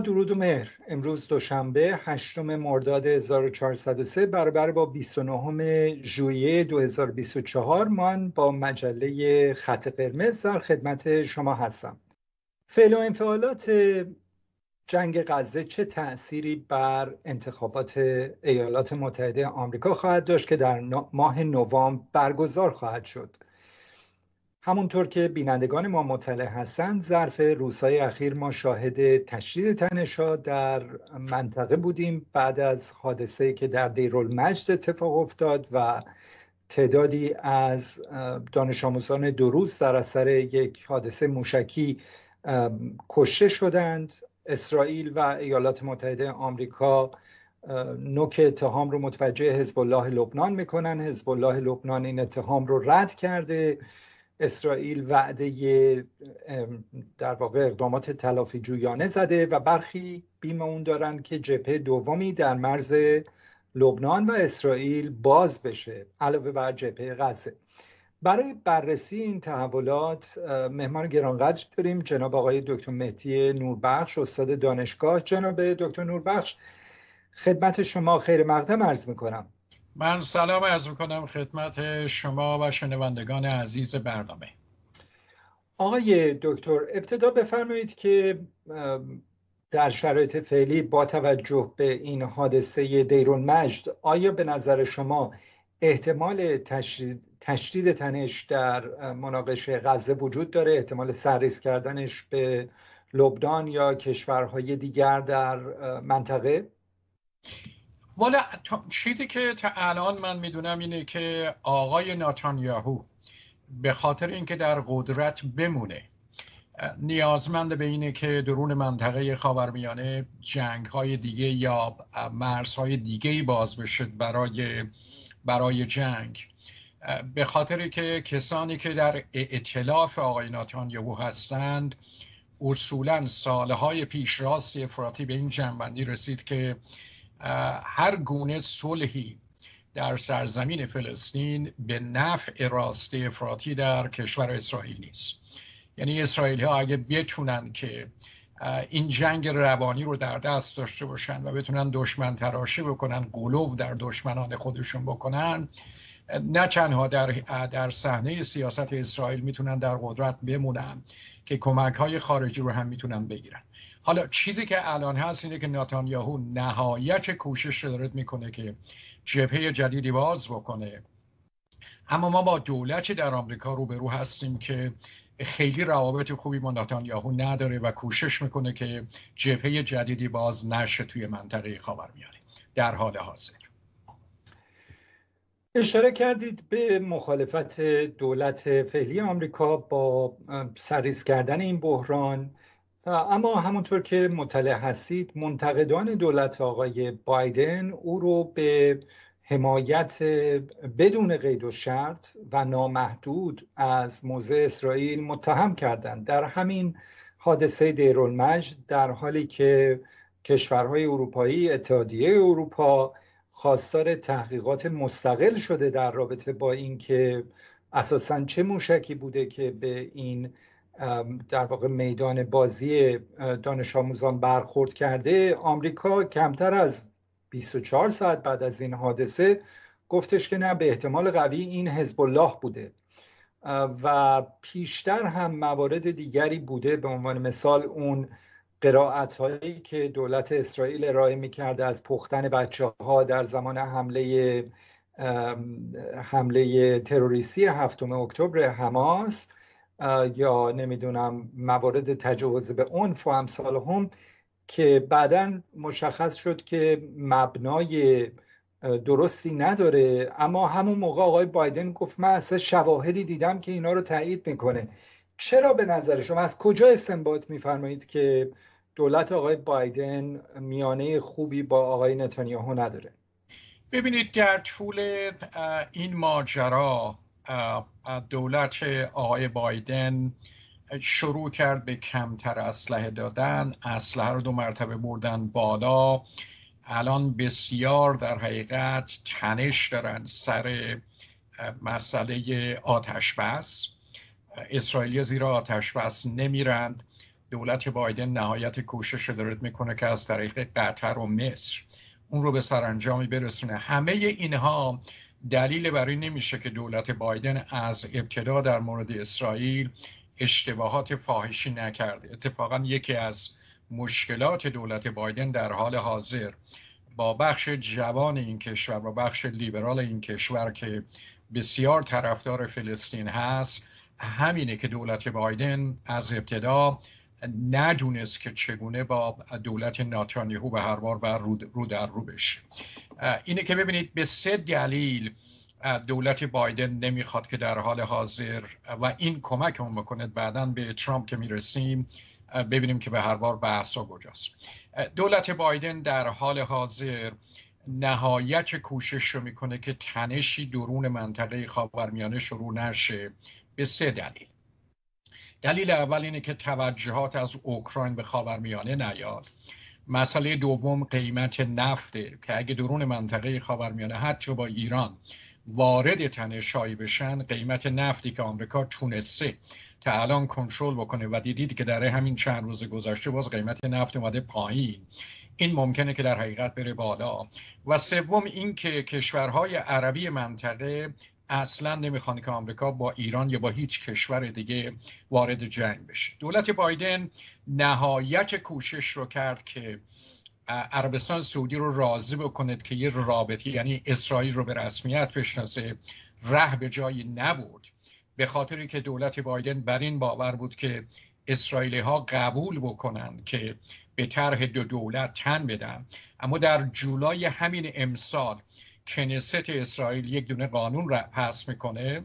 درود و مهر. امروز دوشنبه هشتم مرداد 1403 برابر با 29 ژوئیه 2024 من با مجله خط قرمز در خدمت شما هستم. فعل و انفعالات جنگ غزه چه تأثیری بر انتخابات ایالات متحده آمریکا خواهد داشت که در ماه نوامبر برگزار خواهد شد؟ همونطور که بینندگان ما مطلع هستند ظرف روزهای اخیر ما شاهد تشدید تنشها در منطقه بودیم. بعد از حادثه که در دیرالمجد اتفاق افتاد و تعدادی از دانش آموزان روز در اثر یک حادثه موشکی کشته شدند. اسرائیل و ایالات متحده آمریکا نوک اتهام رو متوجه حزب الله لبنان می‌کنن. حزب الله لبنان این اتهام رو رد کرده. اسرائیل وعده در واقع اقدامات تلافی جویانه زده و برخی بیم اون دارن که جبهه دومی در مرز لبنان و اسرائیل باز بشه علاوه بر جبهه غزه. برای بررسی این تحولات مهمان گرانقدر داریم جناب آقای دکتر مهدی نوربخش استاد دانشگاه. جناب دکتر نوربخش خدمت شما خیر مقدم عرض می‌کنم. من سلام عرض می‌کنم خدمت شما و شنوندگان عزیز برنامه. آقای دکتر ابتدا بفرمایید که در شرایط فعلی با توجه به این حادثه دیرون مجد آیا به نظر شما احتمال تشدید, تشدید تنش در مناقشه غزه وجود داره؟ احتمال سرریز کردنش به لبنان یا کشورهای دیگر در منطقه؟ والا چیزی که تا الان من می‌دونم اینه که آقای ناتانیاهو به خاطر اینکه در قدرت بمونه نیازمند به اینه که درون منطقه خاورمیانه جنگ های دیگه یا مرزهای دیگه باز بشه برای برای جنگ. به خاطر که کسانی که در اطلاف آقای ناتانیاهو هستند اصولا سالهای پیش راست افراطی به این جنبندی رسید که هر گونه صلحی در سرزمین فلسطین به نفع راست افراطی در کشور اسرائیل نیست. یعنی اسرائیلی ها اگه بتونن که این جنگ روانی رو در دست داشته باشن و بتونن دشمن تراشی بکنن قلوب در دشمنان خودشون بکنن نه تنها در در صحنه سیاست اسرائیل می‌تونن در قدرت بمونن که کمک های خارجی رو هم می‌تونن بگیرن. حالا چیزی که الان هست اینه که ناتانیاهو نهایت کوشش دارد می‌کنه که جبهه جدیدی باز بکنه. اما ما با دولتی در آمریکا روبرو هستیم که خیلی روابط خوبی با ناتانیاهو نداره و کوشش می‌کنه که جبهه جدیدی باز نشه توی منطقه خاورمیانه در حال حاضر. اشاره کردید به مخالفت دولت فعلی آمریکا با سریز کردن این بحران. اما همونطور که مطلع هستید منتقدان دولت آقای بایدن او رو به حمایت بدون قید و شرط و نامحدود از موضع اسرائیل متهم کردند. در همین حادثه دیرالمجد در حالی که کشورهای اروپایی اتحادیه اروپا خواستار تحقیقات مستقل شده در رابطه با اینکه اساسا چه موشکی بوده که به این در واقع میدان بازی دانش آموزان برخورد کرده. آمریکا کمتر از 24 ساعت بعد از این حادثه گفتش که نه به احتمال قوی این حزب الله بوده و پیشتر هم موارد دیگری بوده. به عنوان مثال اون قرائت هایی که دولت اسرائیل ارائه می کرده از پختن بچه ها در زمان حمله حمله تروریستی هفتم اکتبر حماس. یا نمی‌دونم موارد تجاوز به عنف و امثال هم که بعدا مشخص شد که مبنای درستی نداره. اما همون موقع آقای بایدن گفت من اصلا شواهدی دیدم که اینا رو تایید می‌کنه. چرا به نظر شما از کجا استنباط میفرمایید که دولت آقای بایدن میانه خوبی با آقای نتانیاهو نداره؟ ببینید در طول این ماجرا دولت آقای بایدن شروع کرد به کمتر اسلحه دادن. اسلحه رو دو مرتبه بردن بالا. الان بسیار در حقیقت تنش دارن سر مسئله آتش بس اسرائیلی زیرا آتش بس نمیرند. دولت بایدن نهایت کوشش دارد می‌کنه که از طریق قطر و مصر اون رو به سرانجامی برسونه. همه اینها دلیل برای نمیشه که دولت بایدن از ابتدا در مورد اسرائیل اشتباهات فاحشی نکرده. اتفاقا یکی از مشکلات دولت بایدن در حال حاضر با بخش جوان این کشور با بخش لیبرال این کشور که بسیار طرفدار فلسطین هست همینه که دولت بایدن از ابتدا ندونست که چگونه با دولت ناتانیهو به هر بار بر رو در رو بشه. اینه که ببینید به سه دلیل دولت بایدن نمی‌خواد که در حال حاضر و این کمک هم بکنه. بعدا به ترامپ که می‌رسیم ببینیم که به هر بار بحثا کجاست. دولت بایدن در حال حاضر نهایت کوشش رو می‌کنه که تنشی درون منطقه خاورمیانه شروع نشه. به سه دلیل. دلیل اول اینه که توجهات از اوکراین به خاورمیانه نیاد. مسئله دوم قیمت نفته که اگه درون منطقه خاورمیانه حتی با ایران وارد تنشایی بشن قیمت نفتی که آمریکا تونسته تا الان کنترل بکنه و دیدید که در همین چند روز گذشته باز قیمت نفت اومده پایین. این ممکنه که در حقیقت بره بالا. و سوم اینکه کشورهای عربی منطقه اصلا نمی‌خوان که آمریکا با ایران یا با هیچ کشور دیگه وارد جنگ بشه. دولت بایدن نهایت کوشش رو کرد که عربستان سعودی رو راضی بکند که یه رابطه یعنی اسرائیل رو به رسمیت بشناسه ره به جایی نبود به خاطری که دولت بایدن بر این باور بود که اسرائیلی ها قبول بکنند که به طرح دو دولت تن بدن. اما در جولای همین امسال کنست اسرائیل یک دونه قانون را پس می‌کنه.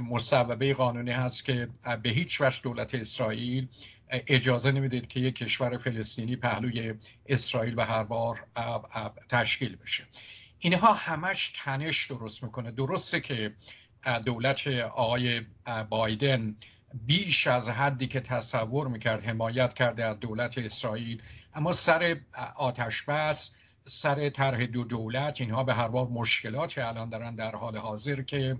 مصوبه قانونی هست که به هیچ وجه دولت اسرائیل اجازه نمی‌دید که یک کشور فلسطینی پهلوی اسرائیل به هر بار تشکیل بشه. اینها همش تنش درست می‌کنه. درسته که دولت آقای بایدن بیش از حدی که تصور می‌کرد حمایت کرده از دولت اسرائیل اما سر آتش بس سر طرح دو دولت اینها به هر بار مشکلات الان دارن در حال حاضر که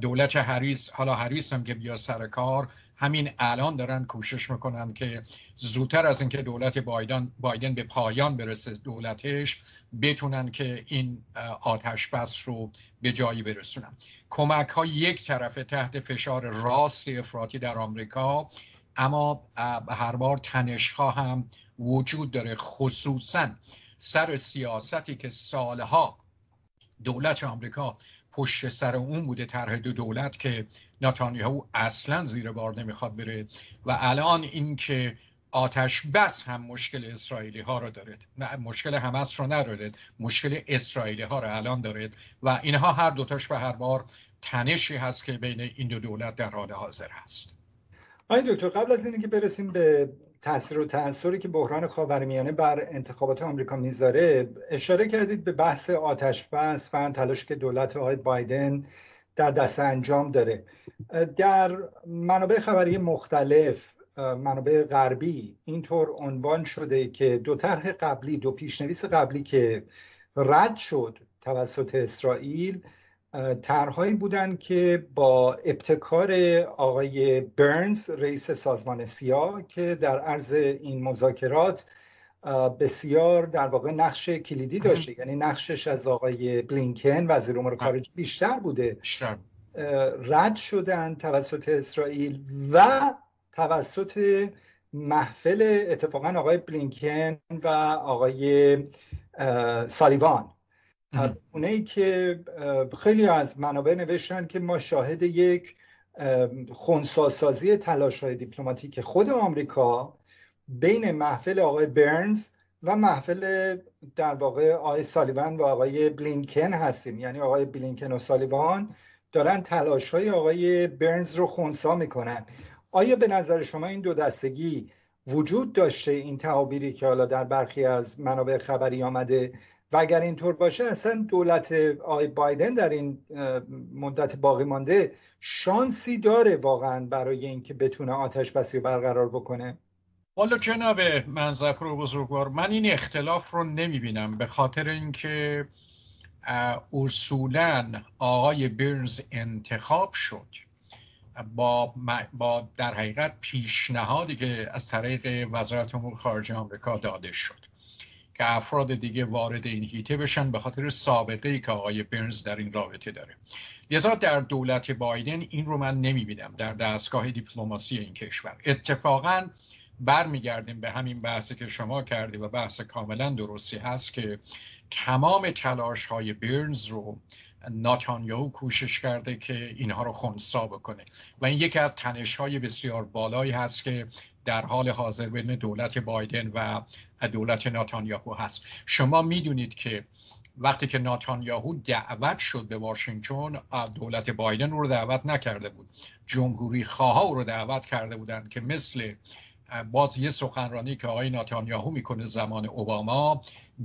دولت هریس حالا هریس هم که بیا سر کار همین الان دارن کوشش می‌کنن که زودتر از اینکه دولت بایدن بایدن به پایان برسه دولتش بتونن که این آتش بس رو به جایی برسونن. کمک ها یک طرفه تحت فشار راست افراطی در آمریکا اما هر بار تنش هم وجود داره خصوصا سر سیاستی که سالها دولت آمریکا پشت سر اون بوده طرح دو دولت که نتانیاهو اصلا زیر بار نمی‌خواد بره و الان اینکه آتش بس هم مشکل اسرائیلی ها رو دارد مشکل حماس رو ندارد مشکل اسرائیلی ها رو الان دارد و اینها هر دوتاش به هر بار تنشی هست که بین این دو دولت در حال حاضر هست. آقای دکتر قبل از اینکه برسیم به تاثیر و تأثیری که بحران خاورمیانه بر انتخابات آمریکا می‌ذاره اشاره کردید به بحث آتش بس و تلاش که دولت آقای بایدن در دست انجام داره. در منابع خبری مختلف منابع غربی اینطور عنوان شده که دو طرح قبلی دو پیشنویس قبلی که رد شد توسط اسرائیل طرحهایی بودند که با ابتکار آقای برنز رئیس سازمان سیا که در عرض این مذاکرات بسیار در واقع نقش کلیدی داشته. یعنی نقشش از آقای بلینکن وزیر امور خارجه بیشتر بوده. رد شدن توسط اسرائیل و توسط محفل اتفاقا آقای بلینکن و آقای سالیوان. اونه ای که خیلی از منابع نوشتن که ما شاهد یک خونساسازی تلاش های دیپلماتیک خود آمریکا بین محفل آقای برنز و محفل در واقع آقای سالیوان و آقای بلینکن هستیم. یعنی آقای بلینکن و سالیوان دارن تلاش های آقای برنز رو خونسا می‌کنن. آیا به نظر شما این دو دستگی وجود داشته این تعابیری که حالا در برخی از منابع خبری آمده و اگر اینطور باشه اصلا دولت آقای بایدن در این مدت باقی مانده شانسی داره واقعا برای اینکه بتونه آتش بسی برقرار بکنه. والا جناب منظفر و بزرگوار من این اختلاف رو نمی بینم به خاطر اینکه اصولا آقای برنز انتخاب شد. با, با در حقیقت پیشنهادی که از طریق وزارت امور خارجه آمریکا داده شد. که افراد دیگه وارد این هیته بشن به خاطر سابقه ای که آقای برنز در این رابطه داره. لذا در دولت بایدن این رو من نمی‌بینم در دستگاه دیپلماسی این کشور. اتفاقا برمیگردیم به همین بحثی که شما کردی و بحث کاملا درستی هست که تمام تلاش های برنز رو ناتانیاهو کوشش کرده که اینها رو خونسا بکنه. و این یکی از تنش های بسیار بالایی هست که در حال حاضر بین دولت بایدن و دولت ناتانیاهو هست. شما می‌دونید که وقتی که ناتانیاهو دعوت شد به واشنگتن دولت بایدن رو دعوت نکرده بود. جمهوری خواه رو دعوت کرده بودند که مثل باز یه سخنرانی که آقای ناتانیاهو می‌کنه زمان اوباما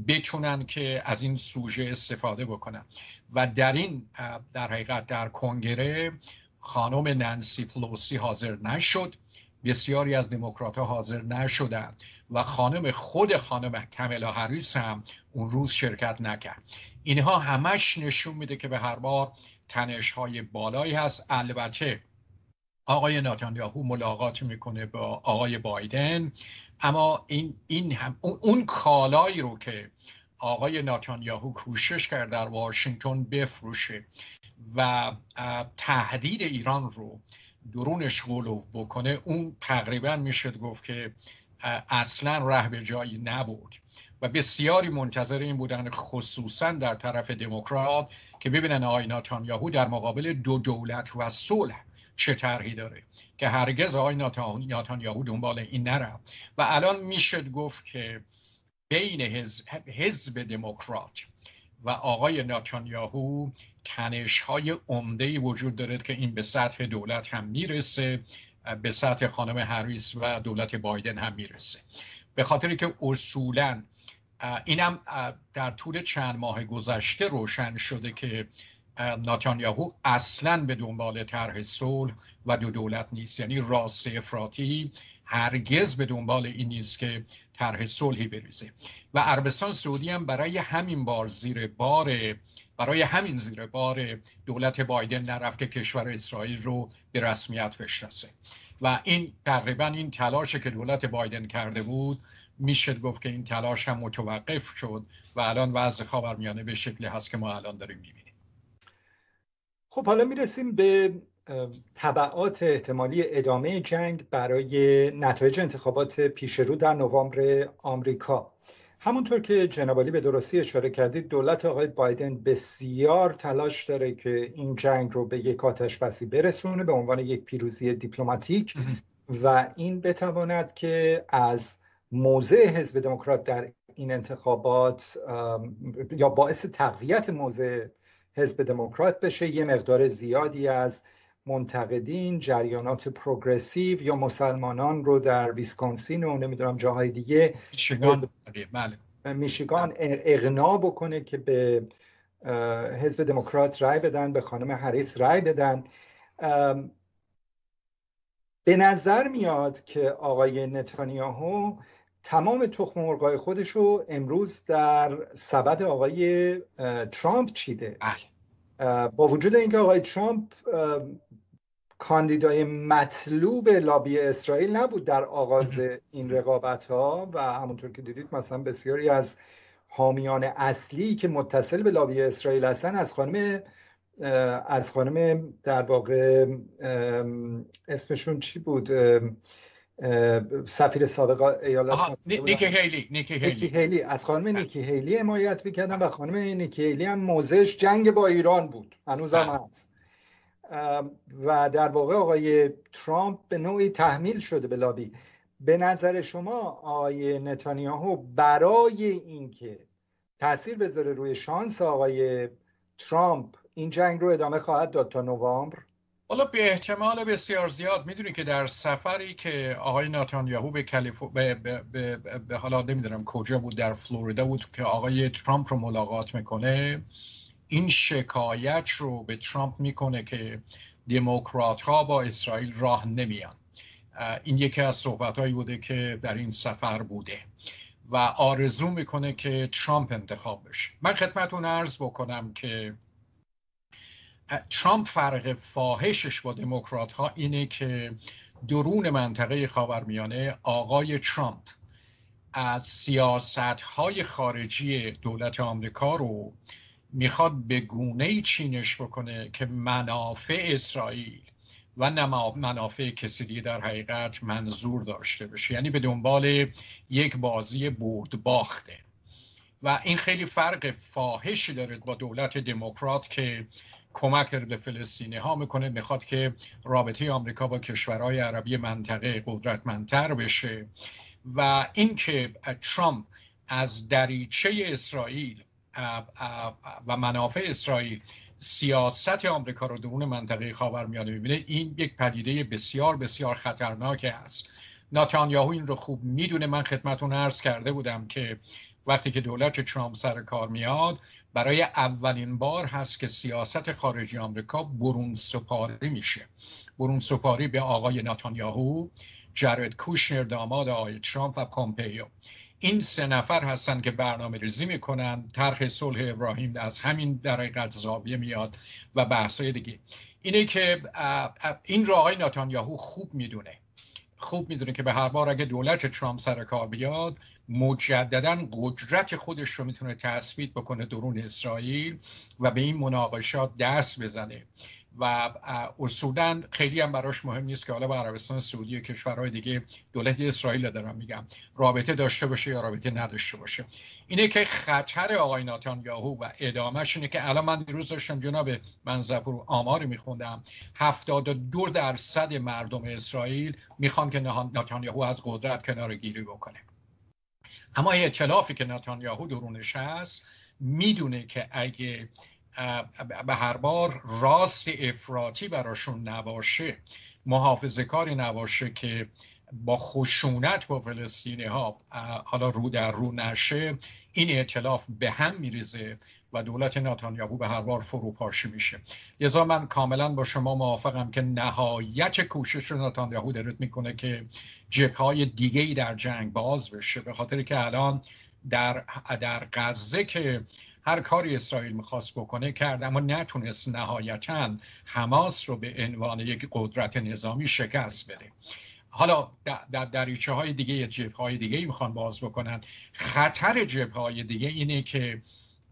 بتونن که از این سوژه استفاده بکنن. و در این در حقیقت در کنگره خانم نانسی پلوسی حاضر نشد. بسیاری از دموکرات ها حاضر نشدند و خانم خود خانم کملا هریس هم اون روز شرکت نکرد. اینها همش نشون میده که به هر بار تنش های بالایی هست. البته آقای ناتانیاهو ملاقات می‌کنه با آقای بایدن. اما این, این هم اون کالایی رو که آقای ناتانیاهو کوشش کرد در واشنگتن بفروشه و تهدید ایران رو درونش غلوف بکنه اون تقریبا می‌شد گفت که اصلا ره به جایی نبود و بسیاری منتظر این بودن خصوصا در طرف دموکرات که ببینن آقای ناتانیاهو در مقابل دو دولت و صلح چه طرحی داره که هرگز آقای ناتانیاهو دنبال این نرفت و الان می‌شد گفت که بین حزب, دموکرات و آقای ناتانیاهو تنش های عمده وجود دارد که این به سطح دولت هم می‌رسه به سطح خانم هریس و دولت بایدن هم می‌رسه. به خاطری که اصولا اینم در طول چند ماه گذشته روشن شده که ناتانیاهو اصلا به دنبال طرح صلح و دو دولت نیست. یعنی راست افراطی هرگز به دنبال این نیست که طرح صلحی بریزه. و عربستان سعودی هم برای همین بار زیر بار برای همین زیر بار دولت بایدن نرفت که کشور اسرائیل رو به رسمیت بشناسه. و این تقریبا این تلاش که دولت بایدن کرده بود میشه گفت که این تلاش هم متوقف شد و الان وضع خاورمیانه به شکلی هست که ما الان داریم می‌بینیم. خب حالا می‌رسیم به طبعات احتمالی ادامه جنگ برای نتایج انتخابات پیشرو در نوامبر آمریکا. همونطور که جنابالی به درستی اشاره کردید دولت آقای بایدن بسیار تلاش داره که این جنگ رو به یک آتش بسی برسونه به عنوان یک پیروزی دیپلماتیک و این بتواند که از موضع حزب دموکرات در این انتخابات یا باعث تقویت موضع حزب دموکرات بشه یه مقدار زیادی از منتقدین جریانات پروگرسیو یا مسلمانان رو در ویسکانسین و نمی‌دونم جاهای دیگه میشیگان بله. میشیگان اغنا بکنه که به حزب دموکرات رای بدن به خانم هریس رای بدن. به نظر میاد که آقای نتانیاهو تمام تخم مرغای خودش رو امروز در سبد آقای ترامپ چیده. بله. با وجود اینکه آقای ترامپ کاندیدای مطلوب لابی اسرائیل نبود در آغاز این رقابت ها و همونطور که دیدید مثلا بسیاری از حامیان اصلی که متصل به لابی اسرائیل هستن از خانم از خانم در واقع اسمشون چی بود؟ سفیر سابق ایالات نیکی هیلی نیکی هیلی. هیلی. از خانم نیکی هیلی حمایت می‌کردن و خانم نیکی هیلی هم موضعش جنگ با ایران بود. هنوز هم بله. هست. و در واقع آقای ترامپ به نوعی تحمیل شده به لابی. به نظر شما آقای نتانیاهو برای اینکه تاثیر بذاره روی شانس آقای ترامپ این جنگ رو ادامه خواهد داد تا نوامبر؟ حالا به احتمال بسیار زیاد می‌دونی که در سفری که آقای ناتانیاهو به کالیفو به, به, به, به حالا نمی‌دونم کجا بود در فلوریدا بود که آقای ترامپ رو ملاقات می‌کنه این شکایت رو به ترامپ می‌کنه که دموکرات ها با اسرائیل راه نمیان. این یکی از صحبت هایی بوده که در این سفر بوده و آرزو می‌کنه که ترامپ انتخاب بشه. من خدمتون عرض بکنم که ترامپ فرق فاحشش با دموکرات ها اینه که درون منطقه خاورمیانه آقای ترامپ از سیاست های خارجی دولت آمریکا رو می‌خواد به گونه چینش بکنه که منافع اسرائیل و منافع کسی دیگه در حقیقت منظور داشته باشه. یعنی به دنبال یک بازی برد باخته. و این خیلی فرق فاحشی داره با دولت دموکرات که کمک به فلسطینی ها می‌کنه می‌خواد که رابطه آمریکا با کشورهای عربی منطقه قدرتمندتر بشه. و اینکه ترامپ از دریچه اسرائیل و منافع اسرائیل سیاست آمریکا رو درون منطقه خاورمیانه می‌بینه این یک پدیده بسیار بسیار خطرناک است. ناتانیاهو این رو خوب می‌دونه. من خدمتون عرض کرده بودم که وقتی که دولت ترامپ سر کار میاد برای اولین بار هست که سیاست خارجی آمریکا برون سپاری میشه. برون سپاری به آقای ناتانیاهو جرد کوشنر داماد آقای ترامپ و پومپیو. این سه نفر هستن که برنامه ریزی می‌کنن طرح صلح ابراهیم از همین در زاویه میاد و بحثای دیگه. اینه که این رو آقای ناتانیاهو خوب می‌دونه. خوب می‌دونه که به هر بار اگه دولت ترامپ سر کار بیاد مجددا قدرت خودش رو می‌تونه تثبیت بکنه درون اسرائیل و به این مناقشات دست بزنه. و اصولا خیلی هم براش مهم نیست که حالا با عربستان سعودی و کشورهای دیگه دولت اسرائیل دارم میگم رابطه داشته باشه یا رابطه نداشته باشه. اینه که خطر آقای ناتانیاهو و ادامهش اینه که الان من دیروز داشتم جناب منزپور آماری میخوندم. 72 درصد مردم اسرائیل می‌خوان که ناتانیاهو از قدرت کنار گیری بکنه. اما اعتلافی که نتانیاهو درونش هست می‌دونه که اگه به هر بار راست افراطی براشون نباشه محافظه کاری نباشه که با خشونت با فلسطینی ها حالا رو در رو نشه این اعتلاف به هم میریزه و دولت نتانیاهو به هر بار فروپاشی میشه. لذا من کاملا با شما موافقم که نهایت کوشش نتانیاهو دارد می‌کنه که جبهه دیگه ای در جنگ باز بشه به خاطر که الان در در غزه که هر کاری اسرائیل می‌خواست بکنه کرد اما نتونست نهایتا حماس رو به عنوان یک قدرت نظامی شکست بده. حالا در دریچه های دیگه جبه های دیگه می‌خوان باز بکنن. خطر جبه های دیگه اینه که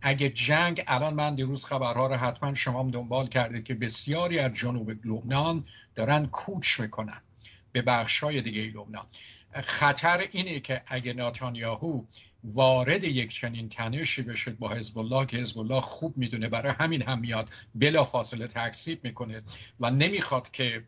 اگه جنگ الان من دیروز خبرها رو حتما شما دنبال کردید که بسیاری از جنوب لبنان دارن کوچ می‌کنن به بخش های دیگه لبنان. خطر اینه که اگه ناتانیاهو وارد یک چنین تنشی بشه با حزب الله که حزب الله خوب می‌دونه برای همین هم میاد بلا فاصله تکسیب می‌کنه و نمی‌خواد که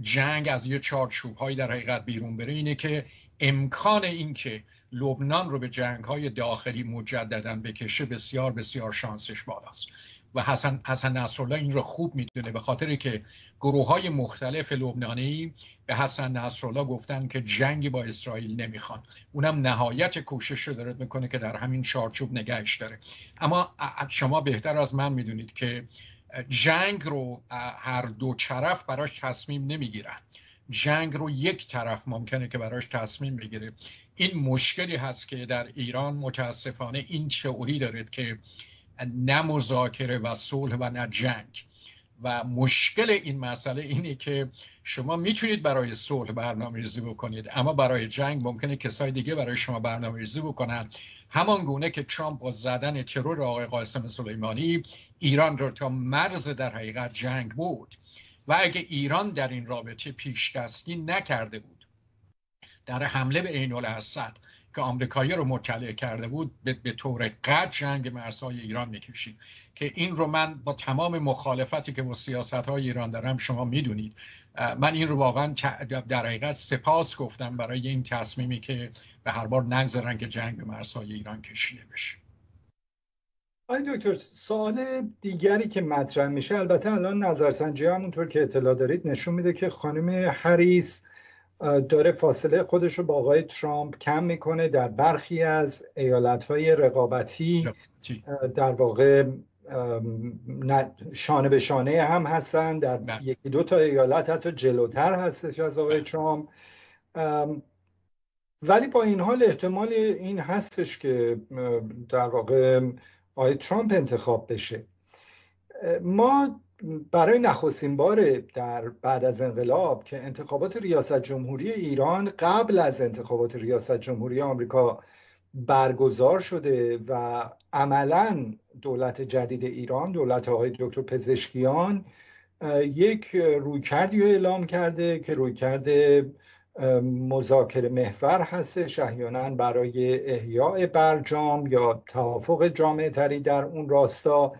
جنگ از یه چارچوب هایی در حقیقت بیرون بره. اینه که امکان اینکه لبنان رو به جنگ های داخلی مجددا بکشه بسیار بسیار شانسش بالاست. و حسن, حسن نصرالله این رو خوب می‌دونه به خاطر که گروه های مختلف لبنانی به حسن نصرالله گفتن که جنگی با اسرائیل نمی‌خوان. اونم نهایت کوشش رو داره می‌کنه که در همین چارچوب نگهش داره. اما شما بهتر از من می‌دونید که جنگ رو هر دو طرف براش تصمیم نمی‌گیرن. جنگ رو یک طرف ممکنه که براش تصمیم بگیره. این مشکلی هست که در ایران متاسفانه این تئوری دارد که نه مذاکره و صلح و نه جنگ. و مشکل این مسئله اینه که شما می‌تونید برای صلح برنامه ریزی بکنید اما برای جنگ ممکنه کسای دیگه برای شما برنامه ریزی بکنن. همان گونه که ترامپ با زدن ترور آقای قاسم سلیمانی ایران رو تا مرز در حقیقت جنگ بود و اگه ایران در این رابطه پیش دستی نکرده بود در حمله به عین الاسد که آمریکایی رو مطلع کرده بود به, به طور قد جنگ مرزهای ایران می‌کشید. که این رو من با تمام مخالفتی که با سیاست های ایران دارم شما می‌دونید. من این رو واقعا در حقیقت سپاس گفتم برای این تصمیمی که به هر بار نگذارن که جنگ مرزهای ایران کشیده بشه. آقای دکتر سوال دیگری که مطرح میشه البته الان نظرسنجی همونطور که اطلاع دارید نشون میده که خانم هریس داره فاصله خودش رو با آقای ترامپ کم می‌کنه در برخی از ایالتهای رقابتی در واقع شانه به شانه هم هستن در بله. یکی دو تا ایالت حتی جلوتر هستش از آقای بله. ترامپ ولی با این حال احتمال این هستش که در واقع آقای ترامپ انتخاب بشه ما برای نخستین بار در بعد از انقلاب که انتخابات ریاست جمهوری ایران قبل از انتخابات ریاست جمهوری آمریکا برگزار شده و عملا دولت جدید ایران دولت آقای دکتر پزشکیان یک رویکردی رو اعلام کرده که رویکرد مذاکره محور هستش احیانا برای احیاء برجام یا توافق جامعه تری در اون راستا.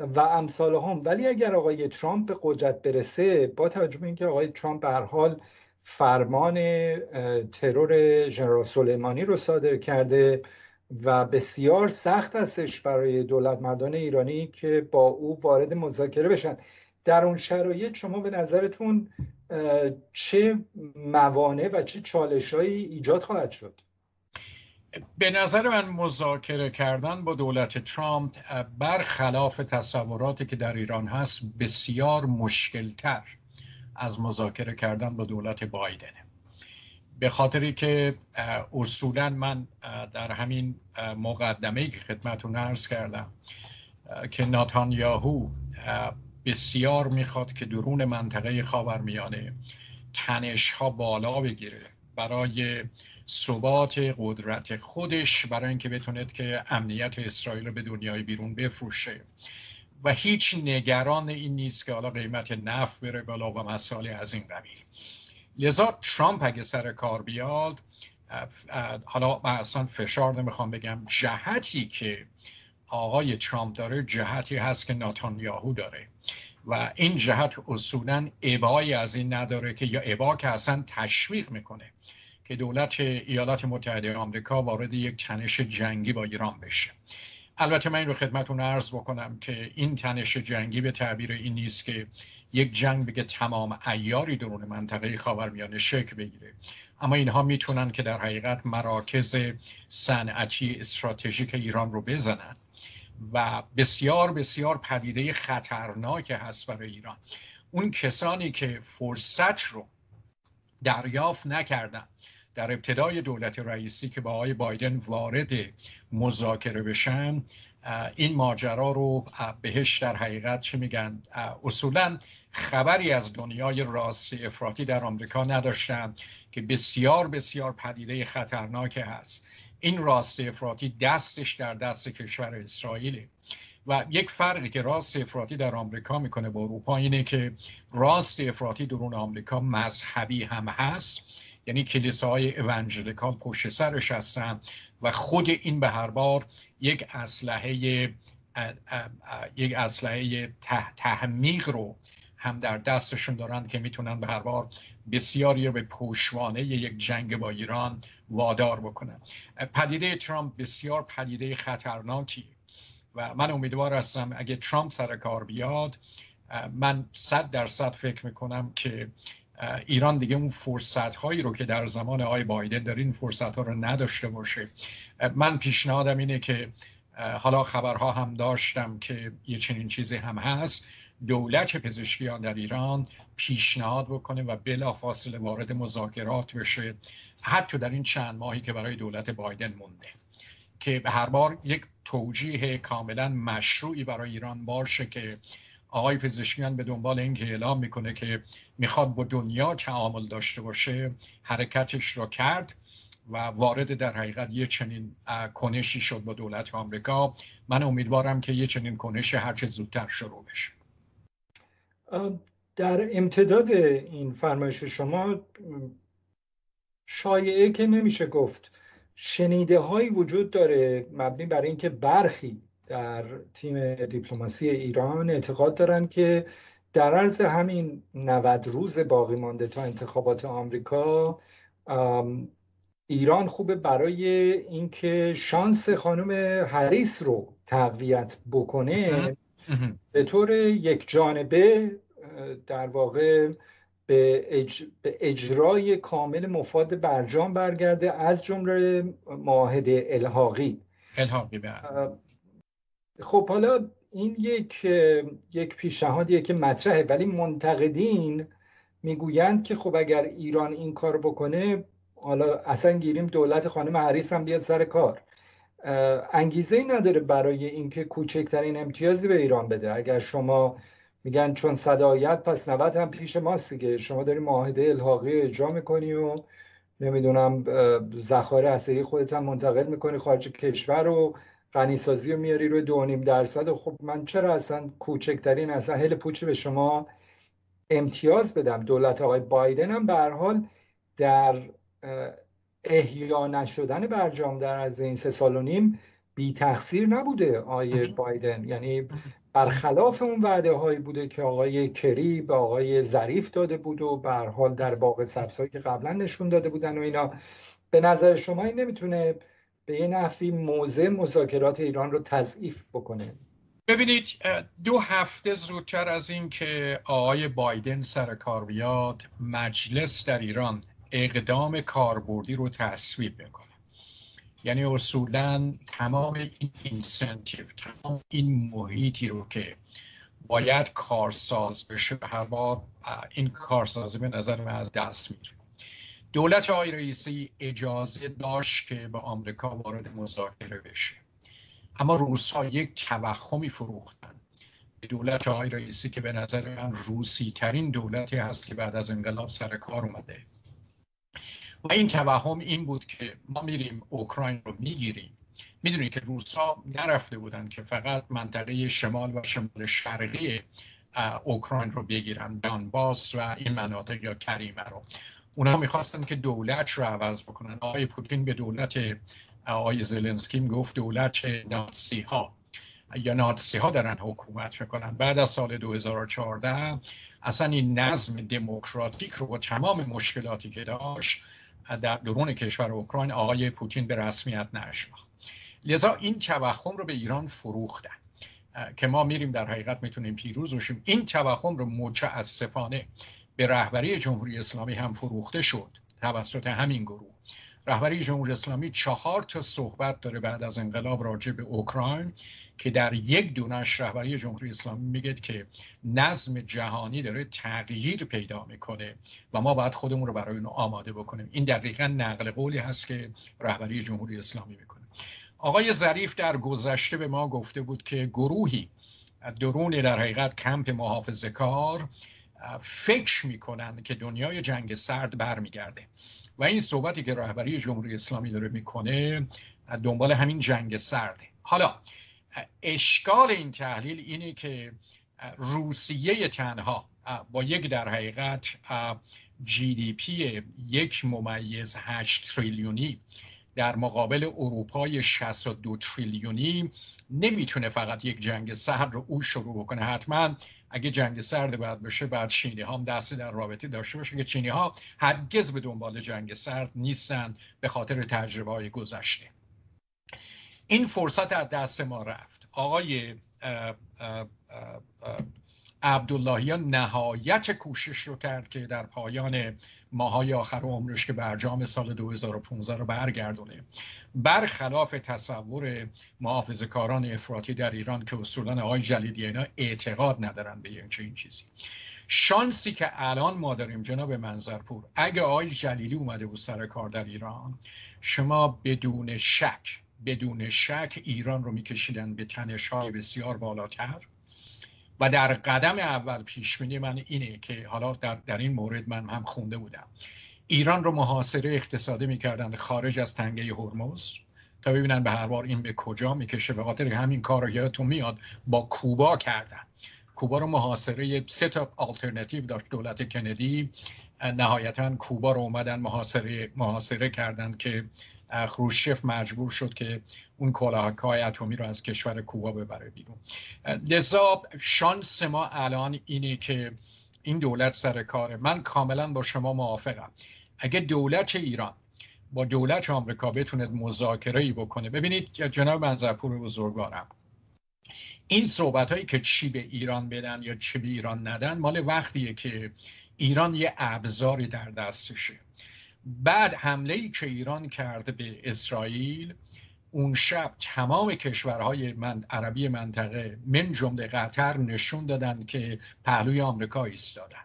و امثال هم ولی اگر آقای ترامپ به قدرت برسه با توجه به اینکه آقای ترامپ به حال فرمان ترور ژنرال سلیمانی رو صادر کرده و بسیار سخت هستش برای دولت مردان ایرانی که با او وارد مذاکره بشن. در اون شرایط شما به نظرتون چه موانع و چه چالشهایی ایجاد خواهد شد؟ به نظر من مذاکره کردن با دولت ترامپ برخلاف تصوراتی که در ایران هست بسیار مشکلتر از مذاکره کردن با دولت بایدنه به خاطری که اصولا من در همین مقدمه که خدمتون عرض کردم که ناتانیاهو بسیار می‌خواد که درون منطقه خاورمیانه تنش ها بالا بگیره برای ثبات قدرت خودش برای اینکه بتوند که امنیت اسرائیل رو به دنیای بیرون بفروشه. و هیچ نگران این نیست که حالا قیمت نفت بره بالا و مسائل از این قبیل. لذا ترامپ اگه سر کار بیاد حالا من اصلا فشار نمی‌خوام بگم جهتی که آقای ترامپ داره جهتی هست که ناتانیاهو داره. و این جهت اصولا ابایی از این نداره که یا ابا که اصلا تشویق می‌کنه. که دولت ایالات متحده آمریکا وارد یک تنش جنگی با ایران بشه. البته من این رو خدمتون عرض بکنم که این تنش جنگی به تعبیر این نیست که یک جنگ بگه تمام ایاری درون منطقه خاورمیانه شکل بگیره. اما اینها می‌تونن که در حقیقت مراکز صنعتی استراتژیک ایران رو بزنن و بسیار بسیار پدیده خطرناک هست برای ایران. اون کسانی که فرصت رو دریافت نکردن در ابتدای دولت رئیسی که با آقای بایدن وارد مذاکره بشن این ماجرا رو بهش در حقیقت چه میگن؟ اصولا خبری از دنیای راستی افراطی در آمریکا نداشتن که بسیار بسیار پدیده خطرناک هست. این راست افراطی دستش در دست کشور اسرائیل و یک فرقی که راست افراطی در آمریکا می‌کنه با اروپا اینه که راست افراطی درون آمریکا مذهبی هم هست. یعنی کلیساهای اونجلیکال پشت سرش هستن و خود این به هر بار یک اسلحه یک اسلحه تحمیق رو هم در دستشون دارند که می‌تونن به هر بار بسیاری به پوشوانه یک جنگ با ایران وادار بکنن. پدیده ترامپ بسیار پدیده خطرناکی و من امیدوار هستم اگه ترامپ سر کار بیاد من صد درصد فکر می‌کنم که ایران دیگه اون فرصت هایی رو که در زمان آقای بایدن در این فرصت ها رو نداشته باشه. من پیشنهادم اینه که حالا خبرها هم داشتم که یه چنین چیزی هم هست. دولت پزشکیان در ایران پیشنهاد بکنه و بلافاصله وارد مذاکرات بشه حتی در این چند ماهی که برای دولت بایدن مونده. که هر بار یک توجیه کاملا مشروعی برای ایران باشه که آقای پزشکیان به دنبال اینکه اعلام می‌کنه که می‌خواد با دنیا تعامل داشته باشه حرکتش را کرد و وارد در حقیقت یه چنین کنشی شد با دولت آمریکا. من امیدوارم که یه چنین کنش هرچه زودتر شروع بشه. در امتداد این فرمایش شما شایعه که نمیشه گفت شنیده هایی وجود داره مبنی بر اینکه برخی در تیم دیپلماسی ایران اعتقاد دارن که در عرض همین 90 روز باقی مانده تا انتخابات آمریکا ایران خوبه برای اینکه شانس خانم هریس رو تقویت بکنه. به طور یک جانبه در واقع به, اجرای کامل مفاد برجام برگرده از جمله معاهده الحاقی. الحاقی بله. خب حالا این یک یک پیشنهادیه که مطرحه ولی منتقدین می‌گویند که خب اگر ایران این کار بکنه حالا اصلا گیریم دولت خانم حریس هم بیاد سر کار. انگیزه ای نداره برای اینکه کوچکترین امتیازی به ایران بده. اگر شما میگن چون صدایت پس 90 هم پیش ماست دیگه. شما داری معاهده الحاقی اجرا می‌کنی و نمی‌دونم ذخایر اسلحه خودت هم منتقل می‌کنی خارج کشور و غنیسازی رو میاری روی دو نیم درصد و خب من چرا اصلا کوچکترین اصلا هل پوچی به شما امتیاز بدم؟ دولت آقای بایدن هم به حال در احیا نشدن برجام در از این سه سال و نیم بی تقصیر نبوده آقای بایدن. یعنی برخلاف اون وعده هایی بوده که آقای کری به آقای ظریف داده بود و به حال در باغ سبزهایی که قبلا نشون داده بودن و اینا به نظر شما این نمی‌تونه به یه نحوی موضع مذاکرات ایران رو تضعیف بکنه. ببینید دو هفته زودتر از این که آقای بایدن سر کار بیاد مجلس در ایران اقدام کاربردی رو تصویب می‌کنه. یعنی اصولا تمام این اینسنتیو تمام این محیطی رو که باید کارساز بشه هر بار این کارسازی به نظر من از دست میره. دولت آقای رئیسی اجازه داشت که به آمریکا وارد مذاکره بشه. اما روسا یک توخمی فروختن. به دولت آقای رئیسی که به نظر من روسی ترین دولتی هست که بعد از انقلاب سر کار اومده. و این توهم این بود که ما میریم اوکراین رو می‌گیریم. می‌دونید که روسا نرفته بودن که فقط منطقه شمال و شمال شرقی اوکراین رو بگیرن. دانباس و این مناطق یا کریمه رو. اونا می‌خواستن که دولت رو عوض بکنن. آقای پوتین به دولت آقای زلنسکی گفت دولت ناتسی ها یا ناتسی ها دارن حکومت می‌کنن. بعد از سال 2014 اصلا این نظم دموکراتیک رو با تمام مشکلاتی که داشت در درون کشور اوکراین آقای پوتین به رسمیت نشناخت لذا این توهم رو به ایران فروختن. که ما میریم در حقیقت می‌تونیم پیروز باشیم این توهم رو متاسفانه به رهبری جمهوری اسلامی هم فروخته شد. توسط همین گروه. رهبری جمهوری اسلامی چهار تا صحبت داره بعد از انقلاب راجع به اوکراین که در یک دونش رهبری جمهوری اسلامی میگه که نظم جهانی داره تغییر پیدا می‌کنه و ما باید خودمون رو برای اون آماده بکنیم. این دقیقا نقل قولی هست که رهبری جمهوری اسلامی می‌کنه. آقای ظریف در گذشته به ما گفته بود که گروهی درون در حقیقت کمپ محافظه کار فکر می‌کنن که دنیای جنگ سرد برمیگرده. و این صحبتی که رهبری جمهوری اسلامی داره می‌کنه دنبال همین جنگ سرده. حالا اشکال این تحلیل اینه که روسیه تنها با یک در حقیقت جی دی پی یک ممیز هشت تریلیونی در مقابل اروپای 62 تریلیونی نمی‌تونه فقط یک جنگ سرد رو او شروع بکنه. حتما اگه جنگ سرد باید بشه بعد چینی ها هم دستی در رابطه داشته باشه که چینی ها هرگز به دنبال جنگ سرد نیستند به خاطر تجربه های گذشته. این فرصت از دست ما رفت. آقای عبداللهیان نهایت کوشش رو کرد که در پایان ماهای آخر عمرش که برجام سال 2015 رو برگردونه. برخلاف تصور محافظ کاران افراطی در ایران که اصولا آقای جلیلی اینا اعتقاد ندارن به این چیزی. شانسی که الان ما داریم جناب منظرپور اگه آقای جلیلی اومده بود سر کار در ایران شما بدون شک بدون شک ایران رو میکشیدن به تنش های بسیار بالاتر. و در قدم اول پیشبینی من اینه که حالا در, در این مورد من هم خونده بودم. ایران رو محاصره اقتصادی می‌کردن خارج از تنگه هرمز. تا ببینن به هر بار این به کجا می‌کشه به خاطر همین کار رو یادتون میاد با کوبا کردن. کوبا رو محاصره سه تا آلترناتیو داشت. دولت کندی نهایتا کوبا رو اومدن محاصره محاصره کردند که خروشف مجبور شد که اون های اتمی رو از کشور کوبا ببره بیرون. لذا شانس ما الان اینه که این دولت سر کاره. من کاملا با شما موافقم. اگه دولت ایران با دولت آمریکا بتونه مذاکره ای بکنه ببینید جناب منظرپور بزرگوارم این صحبت هایی که چی به ایران بدن یا چی به ایران ندن مال وقتیه که ایران یه ابزاری در دستشه. بعد حمله ای که ایران کرده به اسرائیل اون شب تمام کشورهای من عربی منطقه من جمله قطر نشون دادن که پهلوی آمریکا ایستادن.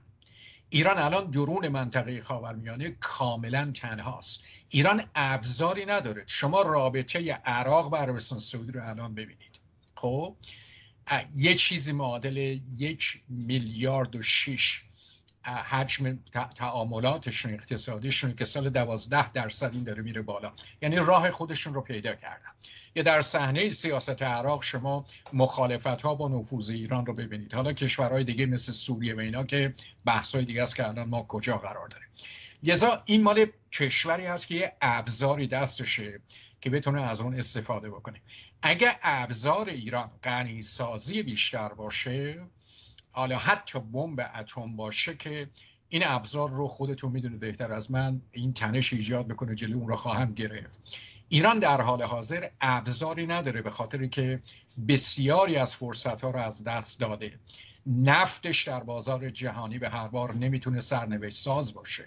ایران الان درون منطقه خاورمیانه کاملا تنهاست. ایران ابزاری نداره. شما رابطه عراق و عربستان سعودی رو الان ببینید. خب؟ یه چیزی معادل یک میلیارد و شیش حجم تعاملاتشون اقتصادیشون که سال دوازده درصد این داره میره بالا. یعنی راه خودشون رو پیدا کردن. یه در صحنه سیاست عراق شما مخالفت ها با نفوذ ایران رو ببینید. حالا کشورهای دیگه مثل سوریه و اینا که بحث دیگه است که الان ما کجا قرار داریم. لذا این مال کشوری هست که یه ابزاری دستشه که بتونه از اون استفاده بکنه. اگه ابزار ایران غنی سازی بیشتر باشه حالا حتی بمب اتم باشه که این ابزار رو خودتون می‌دونه بهتر از من این تنش ایجاد بکنه جلوی اون رو خواهم گرفت. ایران در حال حاضر ابزاری نداره به خاطری که بسیاری از فرصت ها رو از دست داده. نفتش در بازار جهانی به هر بار نمی‌تونه سرنوشت ساز باشه.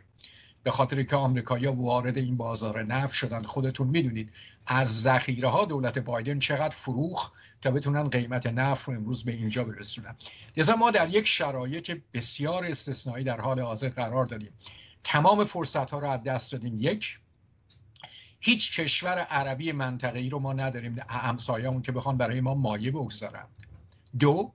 به خاطر که آمریکایی‌ها وارد این بازار نفت شدن خودتون می‌دونید از ذخیره ها دولت بایدن چقدر فروخ تا بتونن قیمت نفت رو امروز به اینجا برسونن. لذا ما در یک شرایط بسیار استثنایی در حال حاضر قرار داریم. تمام فرصت ها رو از دست دادیم. یک هیچ کشور عربی منطقه‌ای رو ما نداریم. همسایه‌مون که بخوان برای ما مایه بگذارند دو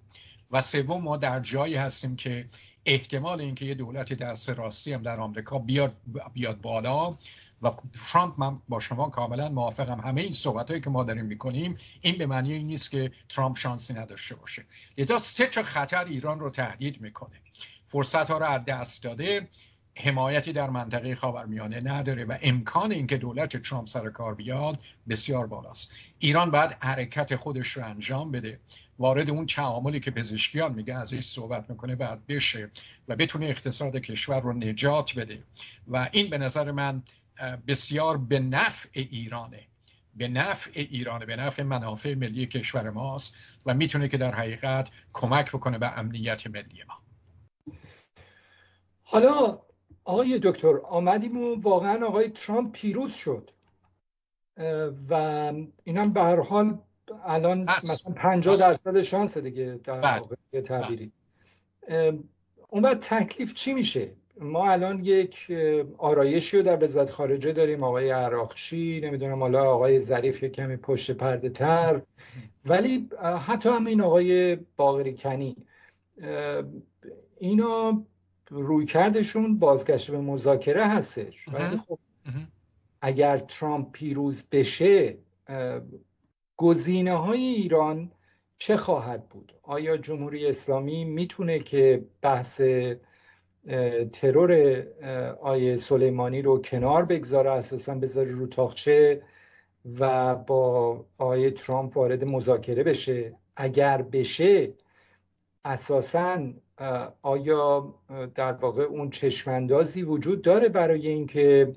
و سوم ما در جایی هستیم که احتمال اینکه یه دولت دست راستی هم در آمریکا بیاد بیاد بالا و ترامپ من با شما کاملا موافقم. همه این صحبت هایی که ما داریم می‌کنیم این به معنی این نیست که ترامپ شانسی نداشته باشه. لذا سه خطر ایران رو تهدید می‌کنه. فرصت ها رو از دست داده. حمایتی در منطقه خاورمیانه نداره و امکان اینکه دولت ترامپ سر کار بیاد بسیار بالاست. ایران باید حرکت خودش رو انجام بده. وارد اون تعاملی که پزشکیان میگه ازش صحبت می‌کنه بعد بشه و بتونه اقتصاد کشور رو نجات بده. و این به نظر من بسیار به نفع ایرانه. به نفع ایرانه به نفع منافع ملی کشور ماست و می‌تونه که در حقیقت کمک بکنه به امنیت ملی ما. حالا آقای دکتر آمدیم و واقعا آقای ترامپ پیروز شد. و اینم به هر حال الان مثلا 50 درصد شانس دیگه در بله. واقع تعبیری. اون بعد تکلیف چی میشه؟ ما الان یک آرایشی رو در وزارت خارجه داریم آقای عراقچی نمی‌دونم حالا آقای ظریف یک کمی پشت پرده تر. ولی حتی هم این آقای باقری کنی. اینا روی کردشون بازگشت به مذاکره هستش. ولی خب اگر ترامپ پیروز بشه گزینه های ایران چه خواهد بود؟ آیا جمهوری اسلامی می‌تونه که بحث ترور آیه سلیمانی رو کنار بگذاره اساسا بذاره رو تاخچه و با آیه ترامپ وارد مذاکره بشه؟ اگر بشه اساسا آیا در واقع اون چشماندازی وجود داره برای اینکه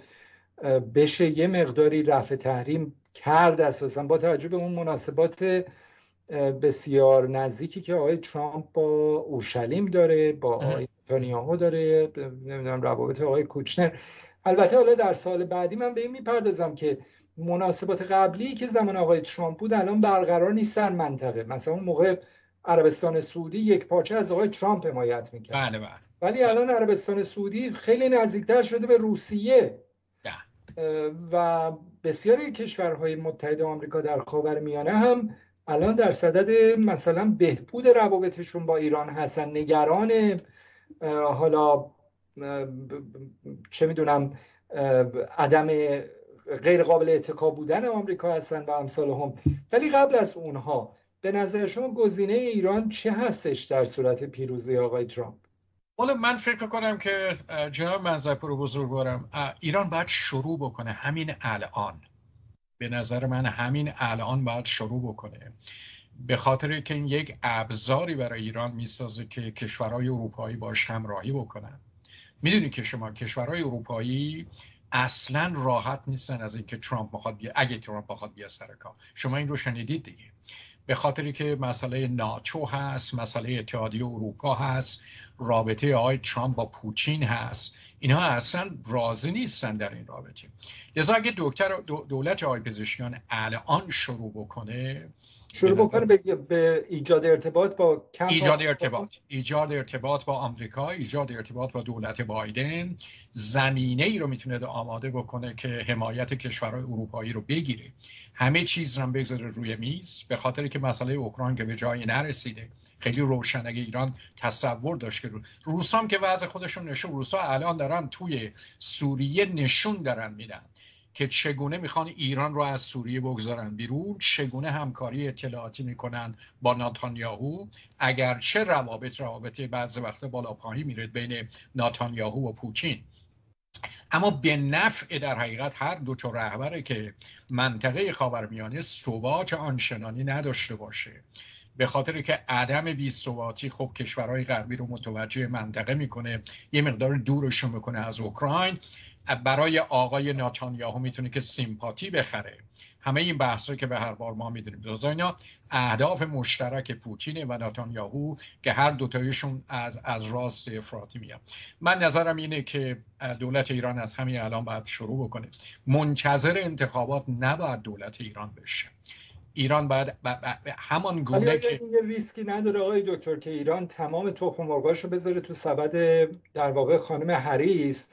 بشه یه مقداری رفع تحریم کرد اساسا؟ با توجه به اون مناسبات بسیار نزدیکی که آقای ترامپ با اورشلیم داره با آقای نتانیاهو داره نمی‌دونم روابط آقای کوچنر. البته حالا در سال بعدی من به این می‌پردازم که مناسبات قبلی که زمان آقای ترامپ بود الان برقرار نیست در منطقه. مثلا اون موقع عربستان سعودی یک پارچه از آقای ترامپ حمایت می‌کرد. بله بله. ولی الان عربستان سعودی خیلی نزدیکتر شده به روسیه. و بسیاری کشورهای متحد آمریکا در خاور میانه هم الان در صدد مثلا بهبود روابطشون با ایران هستن نگران حالا چه می‌دونم عدم غیر قابل اتکا بودن آمریکا هستن و امثال هم ولی قبل از اونها به نظر شما گزینه ایران چه هستش در صورت پیروزی آقای ترامپ؟ حالا من فکر کنم که جناب منظرپور بزرگوارم ایران باید شروع بکنه. همین الان. به نظر من همین الان باید شروع بکنه. به خاطر که این یک ابزاری برای ایران می‌سازه که کشورهای اروپایی باش همراهی بکنن. می‌دونی که شما کشورهای اروپایی اصلا راحت نیستن از اینکه ترامپ بخواد بیا اگه ترامپ بخواد بیا سر کار. شما این رو شنیدید دیگه. به خاطری که مسئله ناتو هست مسئله اتحادیه اروپا هست رابطه آقای ترامپ با پوتین هست. اینها اصلا راضی نیستن در این رابطه. لذا اگه دکتر دولت آقای پزشکیان الان شروع بکنه شروع بکنه به, به ایجاد ارتباط با ایجاد ارتباط. ایجاد ارتباط با آمریکا ایجاد ارتباط با دولت بایدن زمینه ای رو می‌تونه آماده بکنه که حمایت کشورهای اروپایی رو بگیره. همه چیز رو بگذاره روی میز. به خاطر که مسئله اوکراین که به جایی نرسیده خیلی روشن اگه ایران تصور داشت که روسام که وضع خودشون نشون روسا الان دارن توی سوریه نشون دارن میدن. که چگونه می‌خوان ایران رو از سوریه بگذارن بیرون چگونه همکاری اطلاعاتی می‌کنن با ناتانیاهو؟ اگرچه روابط روابط بعض وقت بالا پایین میرد بین ناتانیاهو و پوتین. اما به نفع در حقیقت هر دو تا رهبره که منطقه خاورمیانه ثبات آنچنانی نداشته باشه. به خاطر که عدم بی ثباتی خب کشورهای غربی رو متوجه منطقه می‌کنه یه مقدار دورشون می‌کنه از اوکراین. برای آقای ناتانیاهو می‌تونه که سیمپاتی بخره. همه این بحثا که به هر بار ما می‌دونیم. دوزا اینا اهداف مشترک پوتین و ناتانیاهو که هر دوتایشون از از راست افراطی میاد من نظرم اینه که دولت ایران از همین الان باید شروع بکنه. منتظر انتخابات نباید دولت ایران بشه. ایران باید همان گونه که این ریسکی نداره آقای دکتر که ایران تمام تخم مرغاشو بذاره تو سبد در واقع خانم هریس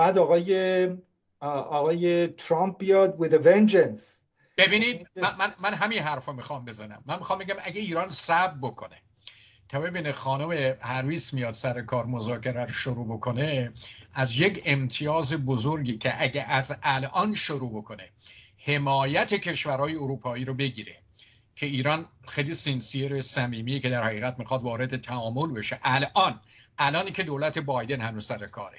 بعد آقای آقای ترامپ بیاد with a vengeance. ببینید من, من, من همین حرف رو می‌خوام بزنم. من می‌خوام بگم اگه ایران صبر بکنه تا ببینه خانم هرویس میاد سر کار مذاکره رو شروع بکنه از یک امتیاز بزرگی که اگه از الان شروع بکنه حمایت کشورهای اروپایی رو بگیره که ایران خیلی سینسیر صمیمیه که در حقیقت می‌خواد وارد تعامل بشه. الان الانی که دولت بایدن هنوز سر کاره.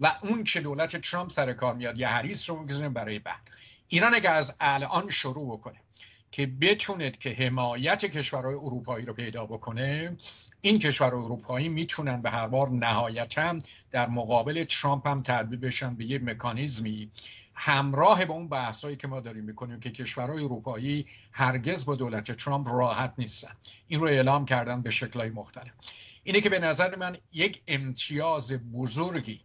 و اون که دولت ترامپ سر کار میاد یا هریس رو بگذاریم برای بعد. ایران اگه از الان شروع بکنه که بتوند که حمایت کشورهای اروپایی رو پیدا بکنه این کشور اروپایی می‌تونن به هر بار نهایتا در مقابل ترامپ هم تبدیل بشن به یه مکانیزمی همراه با اون بحثایی که ما داریم می‌کنیم که کشورهای اروپایی هرگز با دولت ترامپ راحت نیستن. این رو اعلام کردن به شکلهای مختلف. اینه که به نظر من یک امتیاز بزرگی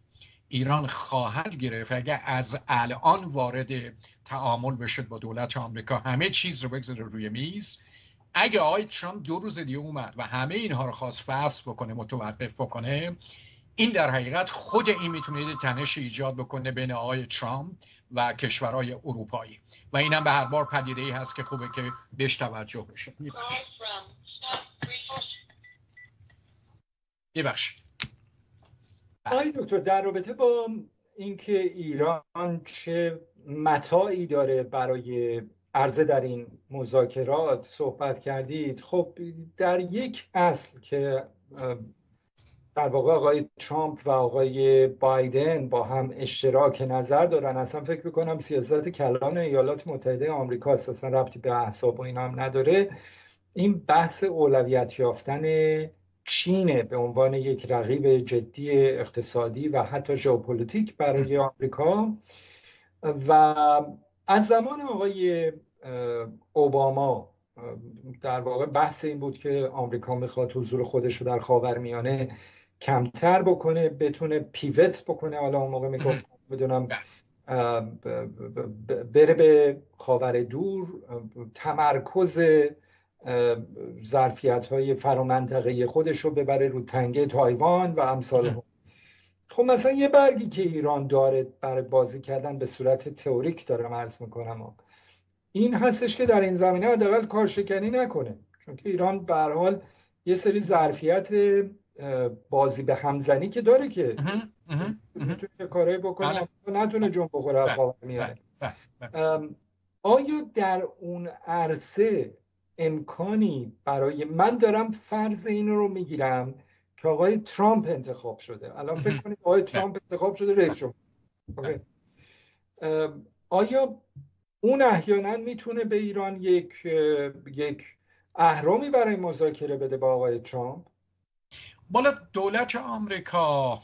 ایران خواهد گرفت. اگر از الان وارد تعامل بشه با دولت آمریکا همه چیز رو بگذاره روی میز. اگه آقای ترامپ دو روز دیگه اومد و همه اینها رو خواست فصل بکنه متوقف بکنه این در حقیقت خود این می‌تونه تنش ایجاد بکنه بین آقای ترامپ و کشورهای اروپایی. و اینم به هر بار پدیده ای هست که خوبه که بهش توجه بشه. ببخشید آقای دکتر در رابطه با اینکه ایران چه متاعی داره برای عرضه در این مذاکرات صحبت کردید خب در یک اصل که در واقع آقای ترامپ و آقای بایدن با هم اشتراک نظر دارن اصلا فکر می‌کنم سیاست کلان ایالات متحده آمریکا اصلا ربطی به احساب و این هم نداره. این بحث اولویت یافتن چین به عنوان یک رقیب جدی اقتصادی و حتی ژئوپلیتیک برای آمریکا. و از زمان آقای اوباما در واقع بحث این بود که آمریکا می‌خواد حضور خودش رو در خاورمیانه کمتر بکنه بتونه پیوت بکنه. حالا اون موقع می‌گفتم بدونم بره به خاور دور. تمرکز ظرفیت های فرامنطقه خودش رو ببره رو تنگه تایوان و امثال خب مثلا یه برگی که ایران داره برای بازی کردن به صورت تئوریک دارم عرض می‌کنم این هستش که در این زمینه حداقل کارشکنی نکنه چون که ایران به حال یه سری ظرفیت بازی به همزنی که داره که می‌تونه کارهای بکنه بله. نتونه جون بخوره بله. میاره بله. آیا در اون عرصه امکانی برای من دارم فرض این رو می‌گیرم که آقای ترامپ انتخاب شده. الان فکر کنید آقای ترامپ انتخاب شده رئیس جمهور. آیا اون احیانا می‌تونه به ایران یک یک اهرامی برای مذاکره بده با آقای ترامپ؟ بالا دولت آمریکا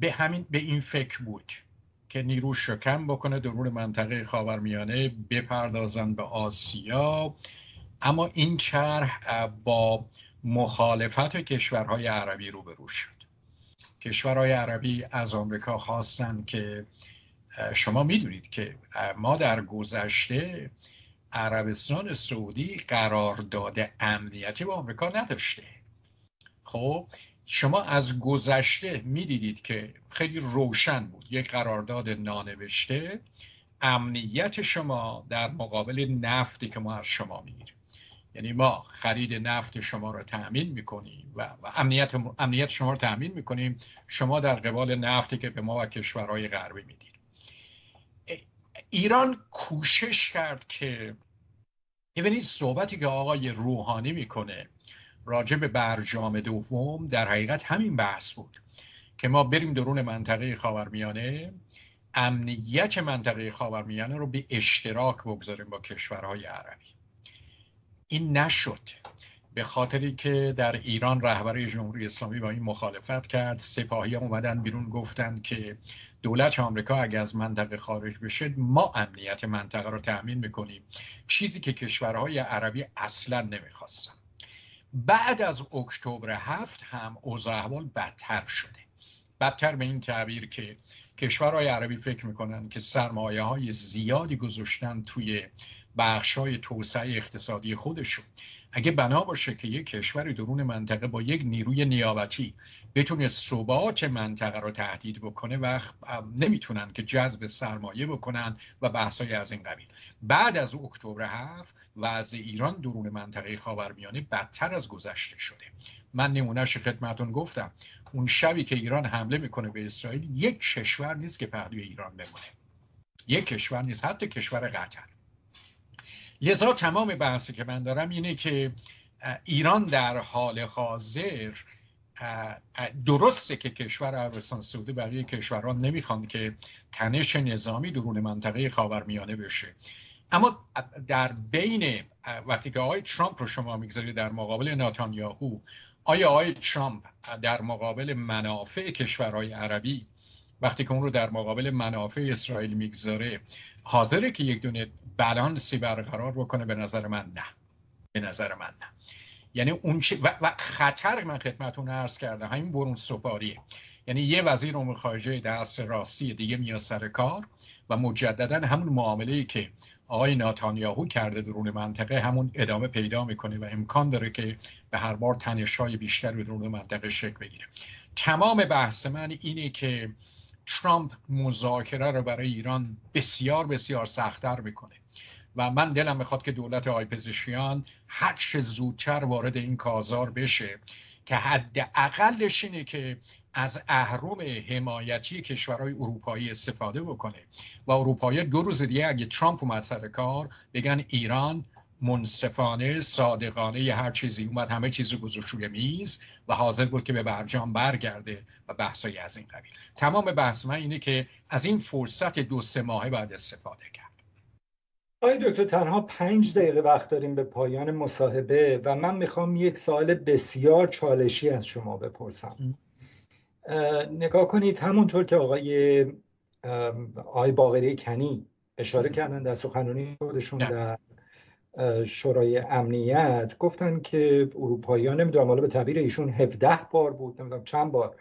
به همین به این فکر بود. که نیروش رو کم بکنه درون منطقه خاورمیانه بپردازن به آسیا. اما این چرح با مخالفت کشورهای عربی روبرو شد. کشورهای عربی از آمریکا خواستن که شما می‌دونید که ما در گذشته عربستان سعودی قرارداد امنیتی با آمریکا نداشته. خب شما از گذشته می‌دیدید که خیلی روشن بود. یک قرارداد نانوشته. امنیت شما در مقابل نفتی که ما از شما می‌گیریم. یعنی ما خرید نفت شما رو تأمین می‌کنیم و امنیت, امنیت شما رو تأمین می‌کنیم. شما در قبال نفتی که به ما و کشورهای غربی می‌دید. ایران کوشش کرد که ببینید صحبتی که آقای روحانی می‌کنه راجع به برجام دوم در حقیقت همین بحث بود که ما بریم درون منطقه خاورمیانه امنیت منطقه خاورمیانه رو به اشتراک بگذاریم با کشورهای عربی. این نشد. به خاطری که در ایران رهبر جمهوری اسلامی با این مخالفت کرد. سپاهی اومدن بیرون گفتند که دولت آمریکا اگر از منطقه خارج بشه ما امنیت منطقه رو تأمین می‌کنیم. چیزی که کشورهای عربی اصلا نمی‌خواستن. بعد از اکتبر هفت هم اوضاع احوال بدتر شده. بدتر به این تعبیر که کشورهای عربی فکر می‌کنن که سرمایه های زیادی گذاشتن توی بخش های توسعه اقتصادی خودشون. اگه بنا باشه که یک کشور درون منطقه با یک نیروی نیابتی بتونه ثبات منطقه رو تهدید بکنه و نمی‌تونن که جذب سرمایه بکنن و بحثای از این قبیل. بعد از اکتبر هفت وضع ایران درون منطقه خاورمیانه بدتر از گذشته شده. من نمونهش خدمتون گفتم. اون شبی که ایران حمله می‌کنه به اسرائیل یک کشور نیست که پهلوی ایران بمونه. یک کشور نیست حتی کشور قطر. لذا تمام بحثی که من دارم اینه که ایران در حال حاضر درسته که کشور عربستان سعودی بقیه کشوران نمی‌خوان که تنش نظامی درون منطقه خاورمیانه بشه. اما در بین وقتی که آقای ترامپ رو شما می‌گذارید در مقابل ناتانیاهو آیا آقای ترامپ در مقابل منافع کشورهای عربی وقتی که اون رو در مقابل منافع اسرائیل می‌گذاره حاضره که یک دونه بالانسی برقرار بکنه به نظر من نه. به نظر من نه. یعنی اون و, و خطر من خدمتون عرض کردم همین برون سپاریه. یعنی یه وزیر امور خارجه دست راستی دیگه میاد سر کار و مجددا همون معامله که آقای ناتانیاهو کرده درون منطقه همون ادامه پیدا می‌کنه و امکان داره که به هر بار تنش های بیشتر درون منطقه شکل بگیره. تمام بحث من اینه که ترامپ مذاکره رو برای ایران بسیار بسیار سختتر می‌کنه. و من دلم می‌خواد که دولت آقای پزشکیان هر چه زودتر وارد این کازار بشه که حد اقلش اینه که از اهرم حمایتی کشورهای اروپایی استفاده بکنه. و اروپایی دو روز دیگه اگه ترامپ اومد سر کار بگن ایران منصفانه صادقانه یه هر چیزی اومد همه چیز رو گذاشت روی میز و حاضر بود که به برجام برگرده و بحثایی از این قبیل. تمام بحث من اینه که از این فرصت دو سه ماهه باید استفاده کرد. آقای دکتر تنها پنج دقیقه وقت داریم به پایان مصاحبه و من می‌خوام یک سوال بسیار چالشی از شما بپرسم. نگاه کنید همونطور که آقای آقای باقری کنی اشاره کردن در سخنرانی خودشون در شورای امنیت گفتن که اروپایی ها نمی‌دونم حالا به تعبیر ایشون 17 بار بود نمی‌دونم چند بار.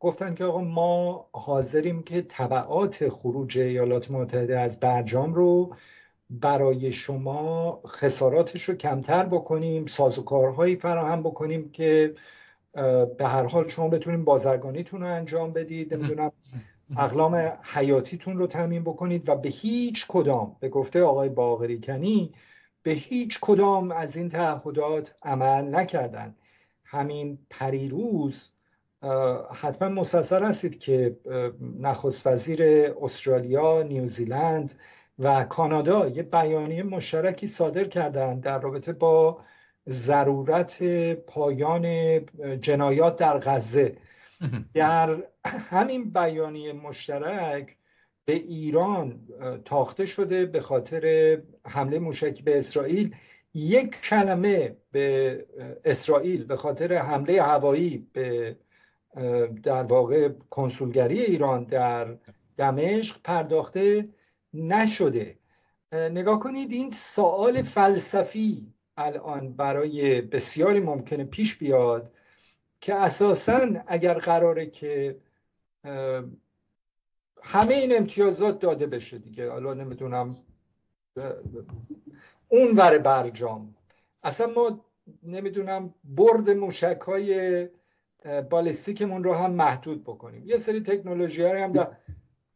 گفتن که آقا ما حاضریم که طبعات خروج ایالات متحده از برجام رو برای شما خساراتش رو کمتر بکنیم سازوکارهایی فراهم بکنیم که به هر حال شما بتونیم بازرگانیتون رو انجام بدید نمی‌دونم اقلام حیاتیتون رو تامین بکنید و به هیچ کدام به گفته آقای باغری کنی به هیچ کدام از این تعهدات عمل نکردن همین پریروز حتما مسلسل هستید که نخست وزیر استرالیا، نیوزیلند و کانادا یه بیانیه مشترکی صادر کردند در رابطه با ضرورت پایان جنایات در غزه. در همین بیانیه مشترک به ایران تاخته شده به خاطر حمله موشکی به اسرائیل. یک کلمه به اسرائیل به خاطر حمله هوایی به در واقع کنسولگری ایران در دمشق پرداخته نشده. نگاه کنید این سوال فلسفی الان برای بسیاری ممکنه پیش بیاد که اساسا اگر قراره که همه این امتیازات داده بشه دیگه. حالا نمی‌دونم. اون ور برجام. اصلا ما نمی‌دونم برد موشک های بالستیکمون رو هم محدود بکنیم. یه سری تکنولوژی ها هم در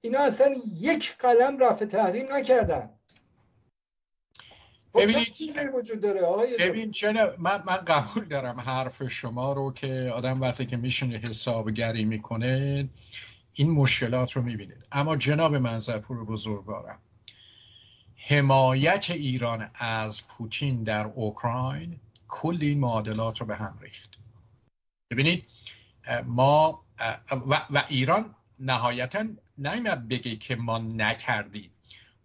اینا اصلا یک قلم رفع تحریم نکردن. خب وجود داره؟ ببین چرا من, من قبول دارم حرف شما رو که آدم وقتی که میشونه حسابگری می‌کنه این مشکلات رو می‌بینید. اما جناب منظرپور بزرگوارم حمایت ایران از پوتین در اوکراین کل این معادلات رو به هم ریخت. ببینید ما و, و ایران نهایتا نیمد بگه که ما نکردیم.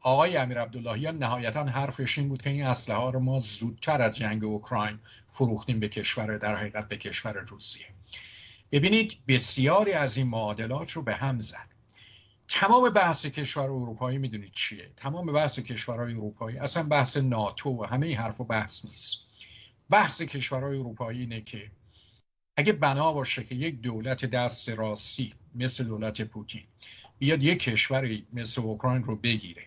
آقای امیر عبداللهیان نهایتا حرفش این بود که این اسلحه ها رو ما زودتر از جنگ اوکراین فروختیم به کشور در حقیقت به کشور روسیه. ببینید بسیاری از این معادلات رو به هم زد. تمام بحث کشور اروپایی می‌دونید چیه؟ تمام بحث کشورهای اروپایی اصلا بحث ناتو و همه این حرف و بحث نیست. بحث کشورهای اروپایی اینه که اگه بنا باشه که یک دولت دست راستی مثل دولت پوتین بیاد یک کشوری مثل اوکراین رو بگیره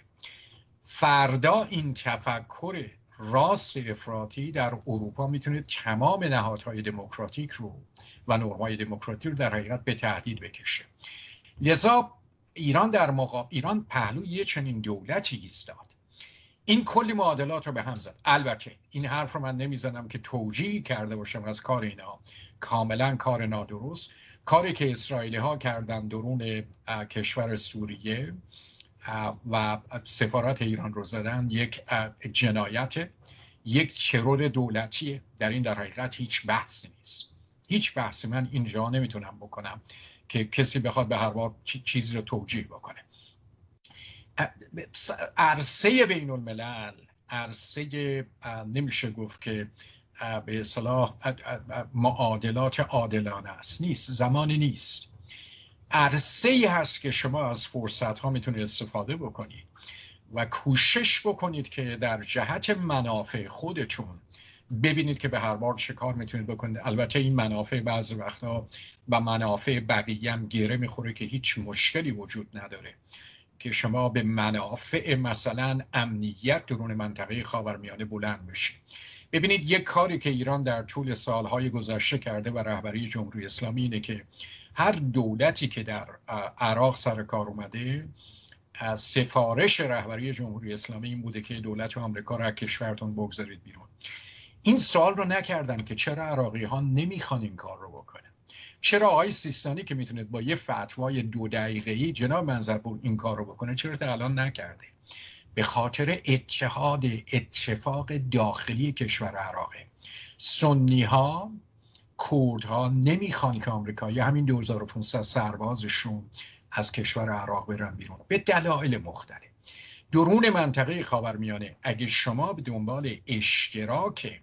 فردا این تفکر راست افراطی در اروپا می‌تونه تمام نهادهای دموکراتیک رو و نرمای دموکراتیک رو در حقیقت به تهدید بکشه. لذا ایران در مقابل ایران پهلو یه چنین دولتی ایستاد. این کلی معادلات رو به هم زد. البته این حرف رو من نمی‌زنم که توجیه کرده باشم از کار اینا. کاملا کار نادرست. کاری که اسرائیلی ها کردن درون کشور سوریه و سفارت ایران رو زدن یک جنایت یک ترور دولتیه. در این در حقیقت هیچ بحثی نیست. هیچ بحثی من اینجا نمی‌تونم بکنم که کسی بخواد به هر بار چیزی رو توجیه بکنه. عرصه بین الملل عرصه نمیشه گفت که به اصلاح معادلات عادلانه است. نیست زمانی نیست. عرصه ای هست که شما از فرصت ها می‌تونید استفاده بکنید و کوشش بکنید که در جهت منافع خودتون ببینید که به هر بار چه کار می‌تونید بکنید. البته این منافع بعضی وقتا و منافع بقیه هم گیره می‌خوره که هیچ مشکلی وجود نداره. که شما به منافع مثلا امنیت درون منطقه خاورمیانه بلند بشید. ببینید یک کاری که ایران در طول سالهای گذشته کرده و رهبری جمهوری اسلامی اینه که هر دولتی که در عراق سر کار اومده از سفارش رهبری جمهوری اسلامی این بوده که دولت آمریکا را از کشورتون بگذارید بیرون. این سوال رو نکردن که چرا عراقی ها نمی‌خوان این کار رو بکنه چرا آقای سیستانی که می‌تونید با یه فتوای دو دقیقه ای جناب منظرپور این کار رو بکنه چرا تا الان نکرده؟ به خاطر اتحاد اتفاق داخلی کشور عراقه. سنی ها کرد ها نمی‌خوان که آمریکایی همین 2500 سربازشون از کشور عراق برن بیرون. به دلایل مختلف. درون منطقه خاورمیانه اگه شما به دنبال اشتراک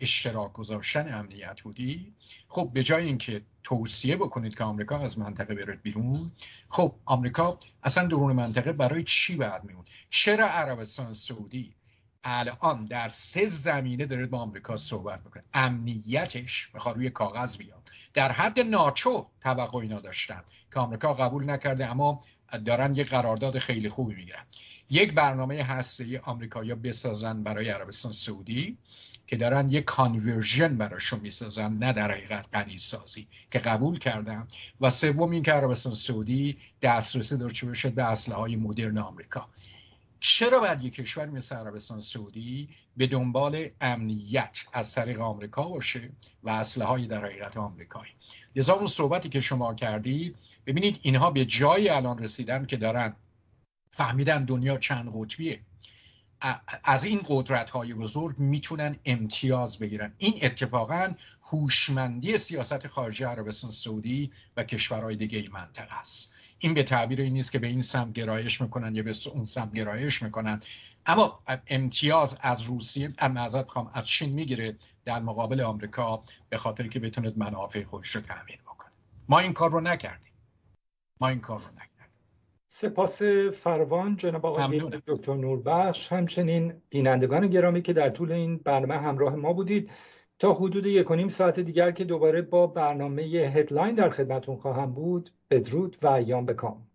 اشتراک گذاشتن امنیت بودی؟ خب به جای اینکه توصیه بکنید که آمریکا از منطقه برد بیرون خب آمریکا اصلا درون منطقه برای چی برمیون چرا عربستان سعودی الان در سه زمینه داره با آمریکا صحبت می‌کنه امنیتش می‌خواد روی کاغذ بیاد. در حد ناچو توقع اینا داشتن که آمریکا قبول نکرده اما دارن یه قرارداد خیلی خوبی می‌گیرن. یک برنامه هسته آمریکایی‌ها بسازن برای عربستان سعودی که دارن یک کانورژن براشون می‌سازن نه در حقیقت غنی سازی که قبول کردن و سوم این که عربستان سعودی دسترسی داشته باشد به اسلحه های مدرن آمریکا. چرا باید یک کشور مثل عربستان سعودی به دنبال امنیت از طریق آمریکا باشه و اسلحه های در حقیقت آمریکایی؟ لذا اون صحبتی که شما کردید ببینید اینها به جایی الان رسیدن که دارن فهمیدن دنیا چند قطبیه. از این قدرت های بزرگ می‌تونن امتیاز بگیرن. این اتفاقا هوشمندی سیاست خارجی عربستان سعودی و کشورهای دیگه این منطقه است. این به تعبیر این نیست که به این سمت گرایش می‌کنن یا به اون سمت گرایش می‌کنن. اما امتیاز از روسیه معذرت خواهم از چین می‌گیره. در مقابل آمریکا به خاطر که بتوند منافع خودش رو تامین بکنه. ما این کار رو نکردیم. ما این کار رو نکردیم. سپاس فروان جناب آقای دکتر نوربخش. همچنین بینندگان گرامی که در طول این برنامه همراه ما بودید تا حدود یک و نیم ساعت دیگر که دوباره با برنامه هدلاین در خدمتون خواهم بود بدرود و ایام بکام.